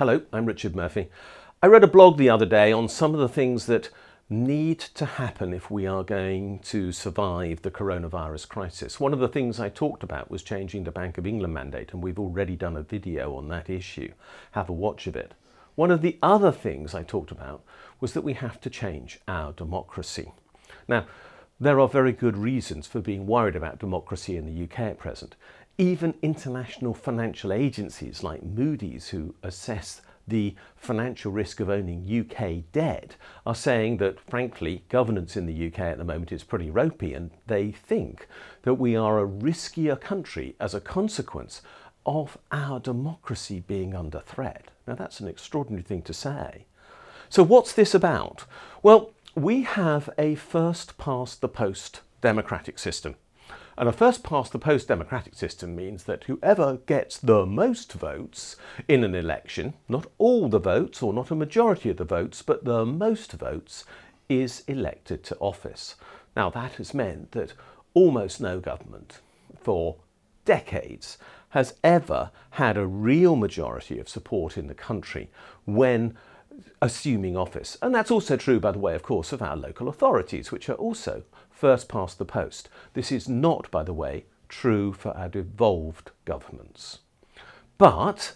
Hello, I'm Richard Murphy. I read a blog the other day on some of the things that need to happen if we are going to survive the coronavirus crisis. One of the things I talked about was changing the Bank of England mandate, and we've already done a video on that issue. Have a watch of it. One of the other things I talked about was that we have to change our democracy. Now, there are very good reasons for being worried about democracy in the UK at present. Even international financial agencies like Moody's, who assess the financial risk of owning UK debt, are saying that, frankly, governance in the UK at the moment is pretty ropey, and they think that we are a riskier country as a consequence of our democracy being under threat. Now, that's an extraordinary thing to say. So, what's this about? Well, we have a first past the post democratic system. And a first past the post democratic system means that whoever gets the most votes in an election, not all the votes or not a majority of the votes, but the most votes, is elected to office. Now, that has meant that almost no government for decades has ever had a real majority of support in the country when assuming office. And that's also true, by the way, of course, of our local authorities, which are also first past the post. This is not, by the way, true for our devolved governments. But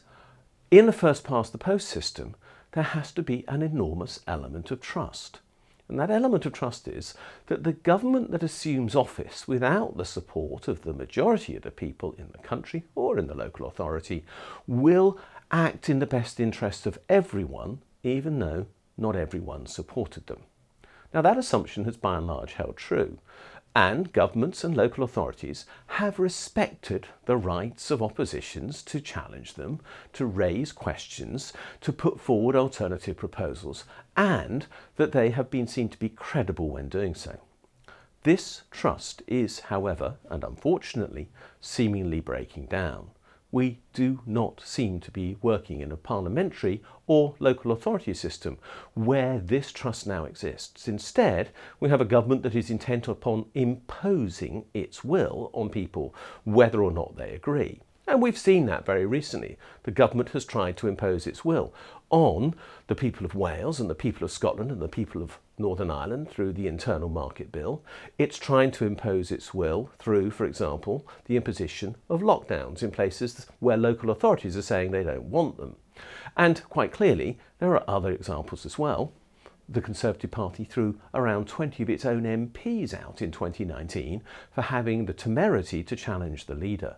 in the first past the post system, there has to be an enormous element of trust. And that element of trust is that the government that assumes office without the support of the majority of the people in the country or in the local authority will act in the best interest of everyone even though not everyone supported them. Now, that assumption has by and large held true, and governments and local authorities have respected the rights of oppositions to challenge them, to raise questions, to put forward alternative proposals, and that they have been seen to be credible when doing so. This trust is, however, and unfortunately, seemingly breaking down we do not seem to be working in a parliamentary or local authority system where this trust now exists. Instead, we have a government that is intent upon imposing its will on people, whether or not they agree. And we've seen that very recently. The government has tried to impose its will on the people of Wales and the people of Scotland and the people of Northern Ireland through the Internal Market Bill. It's trying to impose its will through, for example, the imposition of lockdowns in places where local authorities are saying they don't want them. And quite clearly, there are other examples as well. The Conservative Party threw around 20 of its own MPs out in 2019 for having the temerity to challenge the leader.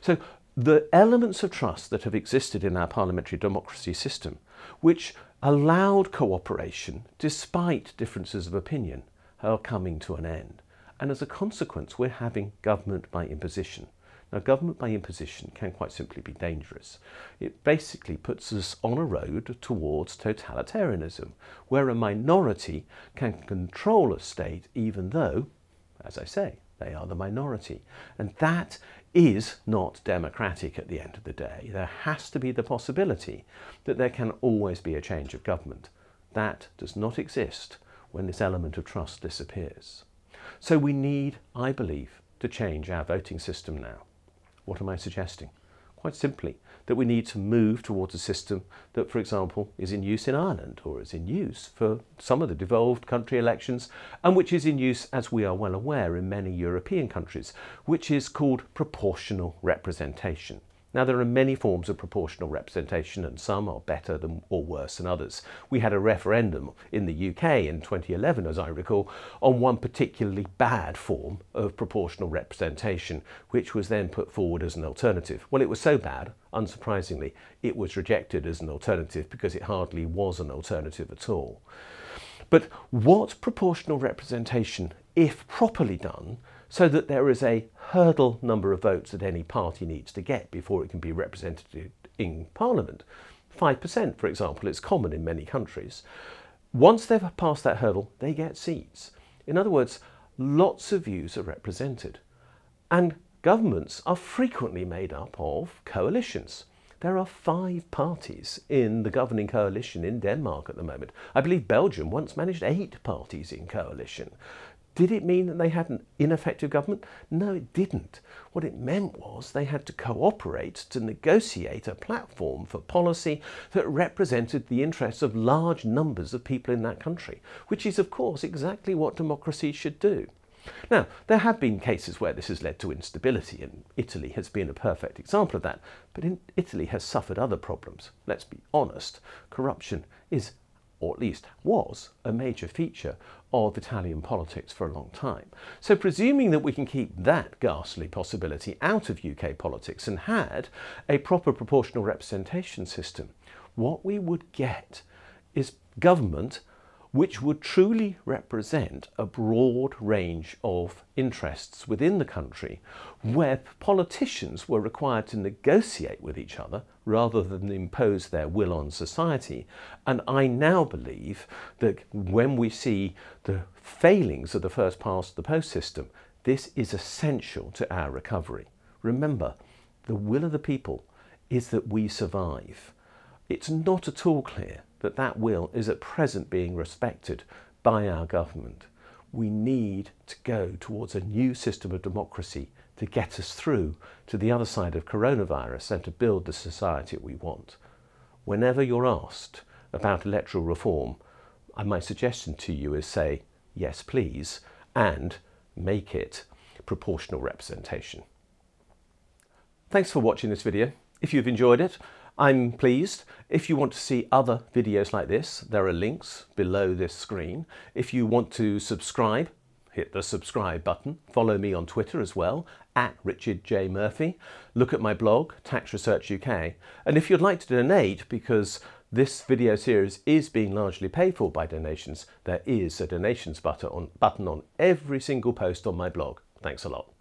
So the elements of trust that have existed in our parliamentary democracy system, which allowed cooperation despite differences of opinion, are coming to an end. And as a consequence, we're having government by imposition. Now, government by imposition can quite simply be dangerous. It basically puts us on a road towards totalitarianism, where a minority can control a state even though, as I say, they are the minority. And that is not democratic at the end of the day. There has to be the possibility that there can always be a change of government. That does not exist when this element of trust disappears. So we need, I believe, to change our voting system now. What am I suggesting? Quite simply, that we need to move towards a system that, for example, is in use in Ireland or is in use for some of the devolved country elections and which is in use, as we are well aware, in many European countries, which is called proportional representation. Now, there are many forms of proportional representation, and some are better than, or worse than others. We had a referendum in the UK in 2011, as I recall, on one particularly bad form of proportional representation, which was then put forward as an alternative. Well, it was so bad, unsurprisingly, it was rejected as an alternative because it hardly was an alternative at all. But what proportional representation, if properly done, so that there is a hurdle number of votes that any party needs to get before it can be represented in Parliament. 5%, for example, is common in many countries. Once they've passed that hurdle, they get seats. In other words, lots of views are represented. And governments are frequently made up of coalitions. There are five parties in the governing coalition in Denmark at the moment. I believe Belgium once managed eight parties in coalition. Did it mean that they had an ineffective government? No, it didn't. What it meant was they had to cooperate to negotiate a platform for policy that represented the interests of large numbers of people in that country, which is, of course, exactly what democracy should do. Now, there have been cases where this has led to instability, and Italy has been a perfect example of that, but Italy has suffered other problems. Let's be honest, corruption is or at least was, a major feature of Italian politics for a long time. So presuming that we can keep that ghastly possibility out of UK politics and had a proper proportional representation system, what we would get is government which would truly represent a broad range of interests within the country, where politicians were required to negotiate with each other rather than impose their will on society. And I now believe that when we see the failings of the first past the post system, this is essential to our recovery. Remember, the will of the people is that we survive. It's not at all clear that that will is at present being respected by our government. We need to go towards a new system of democracy to get us through to the other side of coronavirus and to build the society we want. Whenever you're asked about electoral reform, uh, my suggestion to you is say, yes, please, and make it proportional representation. Thanks for watching this video. If you've enjoyed it, I'm pleased. If you want to see other videos like this, there are links below this screen. If you want to subscribe, hit the subscribe button. Follow me on Twitter as well, at Richard J. Murphy. Look at my blog, Tax Research UK. And if you'd like to donate, because this video series is being largely paid for by donations, there is a donations button on, button on every single post on my blog. Thanks a lot.